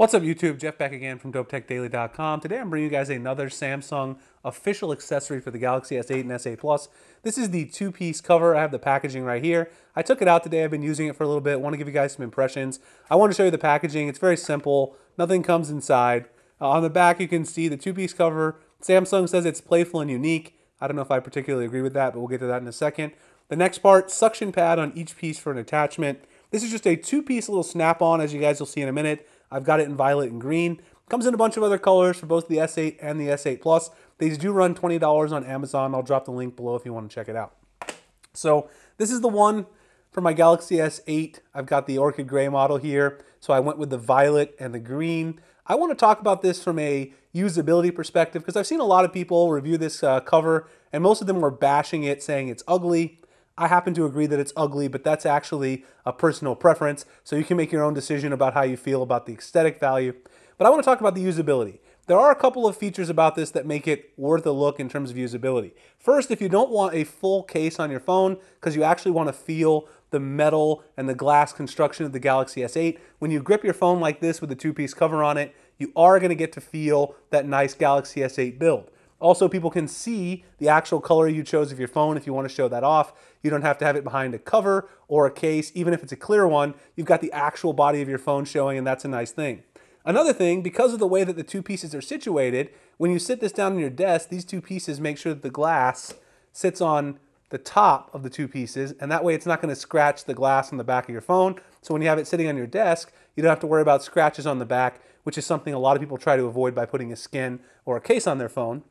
What's up YouTube? Jeff back again from DopeTechDaily.com. Today I'm bringing you guys another Samsung official accessory for the Galaxy S8 and S8 Plus. This is the two-piece cover. I have the packaging right here. I took it out today. I've been using it for a little bit. I want to give you guys some impressions. I want to show you the packaging. It's very simple. Nothing comes inside. Uh, on the back you can see the two-piece cover. Samsung says it's playful and unique. I don't know if I particularly agree with that, but we'll get to that in a second. The next part, suction pad on each piece for an attachment. This is just a two-piece little snap-on, as you guys will see in a minute. I've got it in violet and green. Comes in a bunch of other colors for both the S8 and the S8 Plus. These do run $20 on Amazon. I'll drop the link below if you want to check it out. So this is the one for my Galaxy S8. I've got the Orchid Gray model here. So I went with the violet and the green. I want to talk about this from a usability perspective because I've seen a lot of people review this uh, cover and most of them were bashing it saying it's ugly. I happen to agree that it's ugly, but that's actually a personal preference, so you can make your own decision about how you feel about the aesthetic value. But I want to talk about the usability. There are a couple of features about this that make it worth a look in terms of usability. First, if you don't want a full case on your phone because you actually want to feel the metal and the glass construction of the Galaxy S8, when you grip your phone like this with a two-piece cover on it, you are going to get to feel that nice Galaxy S8 build. Also, people can see the actual color you chose of your phone if you want to show that off. You don't have to have it behind a cover or a case. Even if it's a clear one, you've got the actual body of your phone showing, and that's a nice thing. Another thing, because of the way that the two pieces are situated, when you sit this down on your desk, these two pieces make sure that the glass sits on the top of the two pieces, and that way it's not going to scratch the glass on the back of your phone. So when you have it sitting on your desk, you don't have to worry about scratches on the back, which is something a lot of people try to avoid by putting a skin or a case on their phone.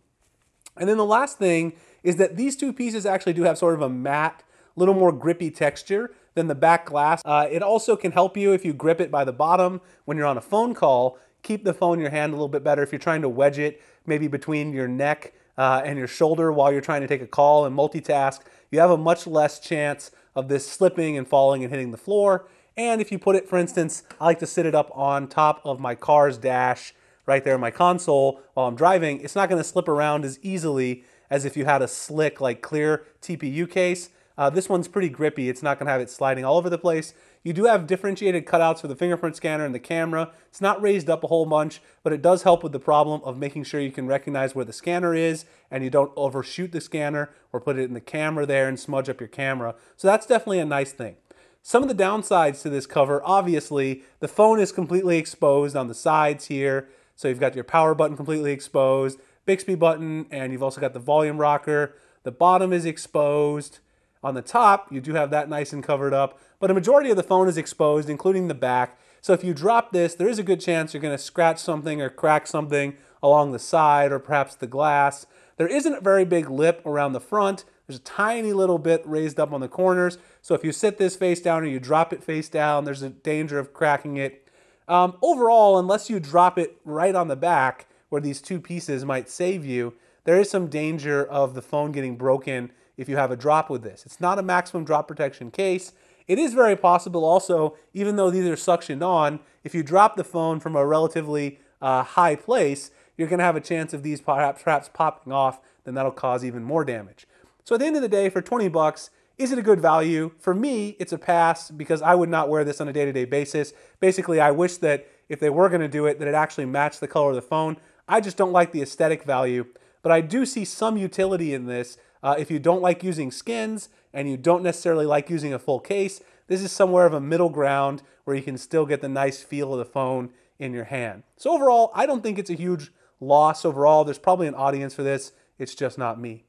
And then the last thing is that these two pieces actually do have sort of a matte, little more grippy texture than the back glass. Uh, it also can help you if you grip it by the bottom when you're on a phone call, keep the phone in your hand a little bit better. If you're trying to wedge it maybe between your neck uh, and your shoulder while you're trying to take a call and multitask, you have a much less chance of this slipping and falling and hitting the floor. And if you put it, for instance, I like to sit it up on top of my car's dash right there in my console while I'm driving, it's not going to slip around as easily as if you had a slick, like clear TPU case. Uh, this one's pretty grippy. It's not going to have it sliding all over the place. You do have differentiated cutouts for the fingerprint scanner and the camera. It's not raised up a whole bunch, but it does help with the problem of making sure you can recognize where the scanner is and you don't overshoot the scanner or put it in the camera there and smudge up your camera. So that's definitely a nice thing. Some of the downsides to this cover, obviously, the phone is completely exposed on the sides here. So you've got your power button completely exposed, Bixby button, and you've also got the volume rocker. The bottom is exposed. On the top, you do have that nice and covered up, but a majority of the phone is exposed, including the back. So if you drop this, there is a good chance you're going to scratch something or crack something along the side or perhaps the glass. There isn't a very big lip around the front. There's a tiny little bit raised up on the corners. So if you sit this face down or you drop it face down, there's a danger of cracking it. Um, overall, unless you drop it right on the back where these two pieces might save you, there is some danger of the phone getting broken if you have a drop with this. It's not a maximum drop protection case. It is very possible also, even though these are suctioned on, if you drop the phone from a relatively uh, high place, you're going to have a chance of these perhaps, perhaps popping off, then that'll cause even more damage. So at the end of the day, for 20 bucks, is it a good value? For me, it's a pass because I would not wear this on a day-to-day basis. Basically, I wish that if they were going to do it, that it actually matched the color of the phone. I just don't like the aesthetic value, but I do see some utility in this. Uh, if you don't like using skins and you don't necessarily like using a full case, this is somewhere of a middle ground where you can still get the nice feel of the phone in your hand. So overall, I don't think it's a huge loss overall. There's probably an audience for this. It's just not me.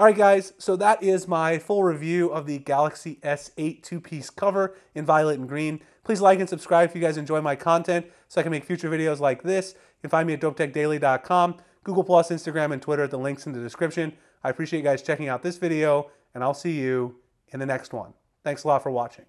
All right, guys, so that is my full review of the Galaxy S8 two-piece cover in violet and green. Please like and subscribe if you guys enjoy my content so I can make future videos like this. You can find me at dopetechdaily.com, Google+, Instagram, and Twitter at the links in the description. I appreciate you guys checking out this video, and I'll see you in the next one. Thanks a lot for watching.